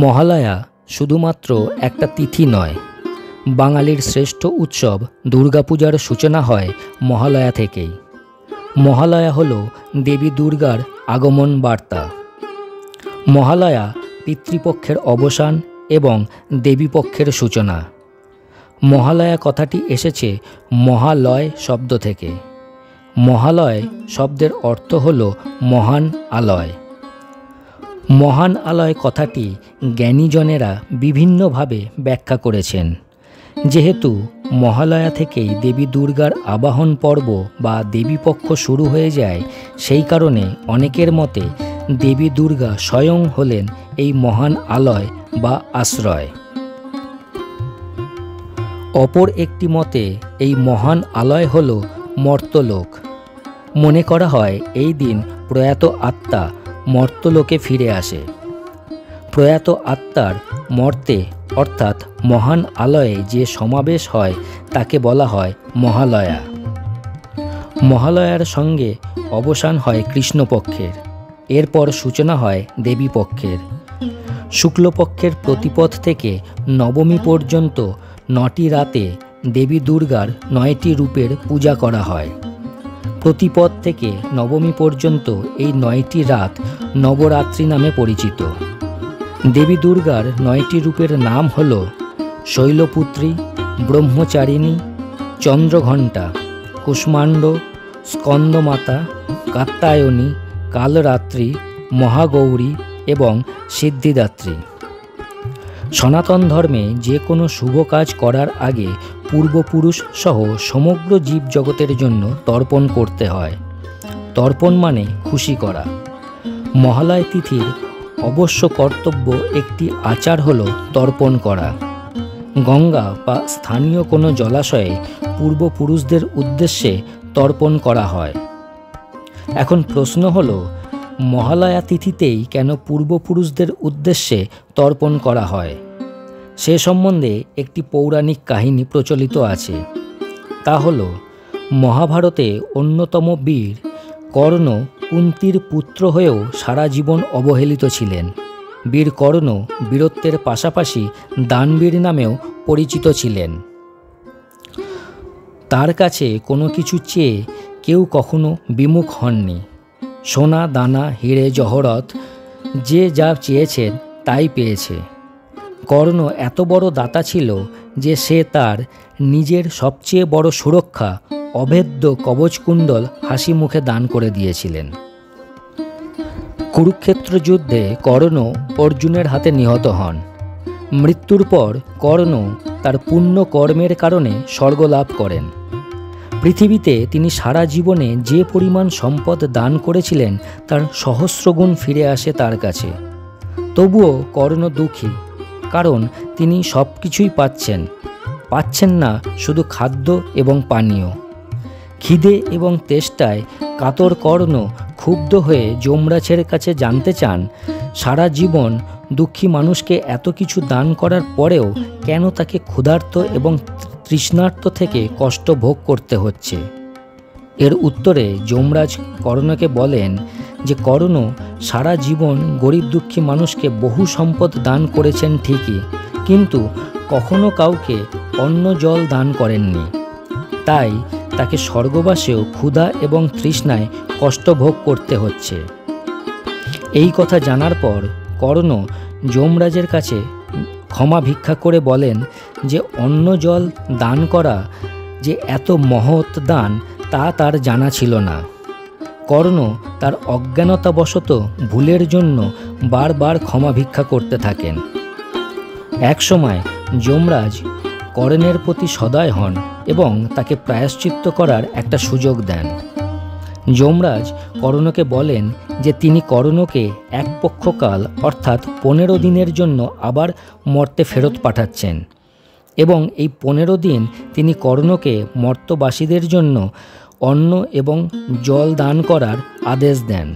মহালয়া শুধুমাত্র একটা তিথি নয়। বাঙালির শ্রেষ্ঠ উৎসব দুর্গাপূজার সূচনা হয় মহালয়া থেকেই। মহালয়া হল দেবী দুর্গার আগমন বার্তা। মহালয়া পিতৃপক্ষের অবসান এবং দেবীপক্ষের সূচনা। মহালয়া কথাটি এসেছে মহালয় শব্দ থেকে। মহালয় শব্দের অর্থ হল মহান আলয়। মহান আলয় কথাটি জ্ঞানীজনেরা বিভিন্নভাবে ব্যাখ্যা করেছেন। যেহেতু মহালয়া থেকেই দেবী দুর্গার আবাহন পর্ব বা দেবীপক্ষ শুরু হয়ে যায়, সেই কারণে অনেকের মতে দেবী দুর্গা স্বয়ং হলেন এই মহান আলয় বা আশ্রয়। অপর একটি মতে, এই মহান আলয় হল মর্তলোক। মনে করা হয়, এই দিন প্রয়াত আত্মা মর্তলোকে ফিরে আসে। প্রয়াত আত্মার মর্তে, অর্থাৎ মহান আলয়ে যে সমাবেশ হয়, তাকে বলা হয় মহালয়া। মহালয়ার সঙ্গে অবসান হয় কৃষ্ণপক্ষের। এরপর সূচনা হয় দেবী পক্ষের শুক্লপক্ষের প্রতিপদ থেকে নবমী পর্যন্ত নটি রাতে দেবী দুর্গার নয়টি রূপের পূজা করা হয়। প্রতিপদ থেকে নবমী পর্যন্ত এই নয়টি রাত নবরাত্রি নামে পরিচিত। দেবী দুর্গার নয়টি রূপের নাম হল শৈলপুত্রী, ব্রহ্মচারিণী, চন্দ্রঘণ্টা, কুষ্মাণ্ড, স্কন্দমাতা, কাত্তায়নী, কালরাত্রি, মহাগৌরী এবং সিদ্ধিদাত্রী। সনাতন ধর্মে যে কোনো শুভ কাজ করার আগে পূর্বপুরুষ সহ সমগ্র জীব জগতের জন্য তর্পণ করতে হয়। তর্পণ মানে খুশি করা। মহালয় তিথির অবশ্য কর্তব্য একটি আচার হল তর্পণ করা। গঙ্গা বা স্থানীয় কোনো জলাশয়ে পূর্বপুরুষদের উদ্দেশ্যে তর্পণ করা হয়। এখন প্রশ্ন হল, মহালয়া তিথিতেই কেন পূর্বপুরুষদের উদ্দেশ্যে তর্পণ করা হয়? সে সম্বন্ধে একটি পৌরাণিক কাহিনী প্রচলিত আছে। তা হল, মহাভারতে অন্যতম বীর কর্ণ কুন্তির পুত্র হয়েও সারা জীবন অবহেলিত ছিলেন। বীর কর্ণ বীরত্বের পাশাপাশি দানবীর নামেও পরিচিত ছিলেন। তার কাছে কোনো কিছু চেয়ে কেউ কখনো বিমুখ হননি। সোনা, দানা, হিরে, জহরত যে যা চেয়েছেন তাই পেয়েছে। কর্ণ এত বড় দাতা ছিল যে সে তার নিজের সবচেয়ে বড় সুরক্ষা অভেদ্য কবচকুণ্ডল হাসি মুখে দান করে দিয়েছিলেন। কুরুক্ষেত্র যুদ্ধে কর্ণ অর্জুনের হাতে নিহত হন। মৃত্যুর পর কর্ণ তার পুণ্য কর্মের কারণে স্বর্গ লাভ করেন। পৃথিবীতে তিনি সারা জীবনে যে পরিমাণ সম্পদ দান করেছিলেন তার সহস্রগুণ ফিরে আসে তার কাছে। তবুও কর্ণ দুঃখী। কারণ তিনি সব কিছুই পাচ্ছেন। পাচ্ছেন না শুধু খাদ্য এবং পানীয়। খিদে এবং তেষ্টায় কাতর কর্ণ ক্ষুব্ধ হয়ে যমরাজের কাছে জানতে চান, সারা জীবন দুঃখী মানুষকে এত কিছু দান করার পরেও কেন তাকে ক্ষুধার্ত এবং তৃষ্ণার্ত থেকে কষ্ট ভোগ করতে হচ্ছে? এর উত্তরে যমরাজ কর্ণকে বলেন যে কর্ণ সারা জীবন গরিব দুঃখী মানুষকে বহু সম্পদ দান করেছেন ঠিকই, কিন্তু কখনো কাউকে অন্ন জল দান করেননি। তাই তাকে স্বর্গবাসেও ক্ষুধা এবং তৃষ্ণায় কষ্ট ভোগ করতে হচ্ছে। এই কথা জানার পর কর্ণ যমরাজের কাছে ক্ষমা ভিক্ষা করে বলেন যে অন্ন জল দান করা যে এত মহৎ দান তা তার জানা ছিল না। কর্ণ তার অজ্ঞানতাবশত ভুলের জন্য বারবার ক্ষমা ভিক্ষা করতে থাকেন। একসময় যমরাজ কর্ণের প্রতি সদয় হন এবং তাকে প্রায়শ্চিত্ত করার একটা সুযোগ দেন। যমরাজ কর্ণকে বলেন যে তিনি কর্ণকে এক পক্ষকাল অর্থাৎ পনেরো দিনের জন্য আবার মর্তে ফেরত পাঠাচ্ছেন এবং এই পনেরো দিন তিনি কর্ণকে মর্তবাসীদের জন্য অন্ন এবং জল দান করার আদেশ দেন।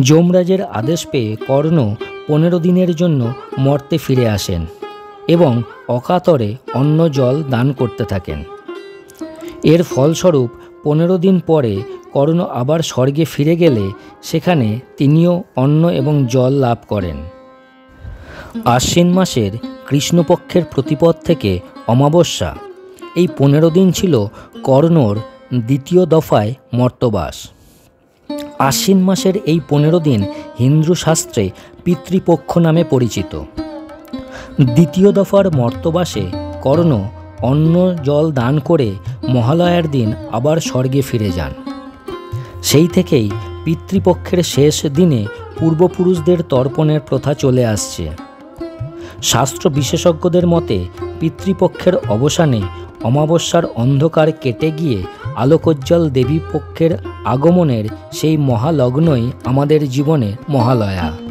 যমরাজের আদেশ পেয়ে কর্ণ পনেরো দিনের জন্য মর্তে ফিরে আসেন এবং অকাতরে অন্ন জল দান করতে থাকেন। এর ফলস্বরূপ পনেরো দিন পরে কর্ণ আবার স্বর্গে ফিরে গেলে সেখানে তিনিও অন্ন এবং জল লাভ করেন। আশ্বিন মাসের কৃষ্ণপক্ষের প্রতিপদ থেকে অমাবস্যা। এই পনেরো দিন ছিল কর্ণর দ্বিতীয় দফায় মর্তবাস। আশ্বিন মাসের এই পনেরো দিন হিন্দু শাস্ত্রে পিতৃপক্ষ নামে পরিচিত। দ্বিতীয় দফার মর্তবাসে কর্ণ অন্ন জল দান করে মহালয়ার দিন আবার স্বর্গে ফিরে যান। সেই থেকেই পিতৃপক্ষের শেষ দিনে পূর্বপুরুষদের তর্পণের প্রথা চলে আসছে। শাস্ত্র বিশেষজ্ঞদের মতে পিতৃপক্ষের অবসানে অমাবস্যার অন্ধকার কেটে গিয়ে আলোকোজ্জ্বল দেবী পক্ষের আগমনের সেই মহালগ্নই আমাদের জীবনে মহালয়া।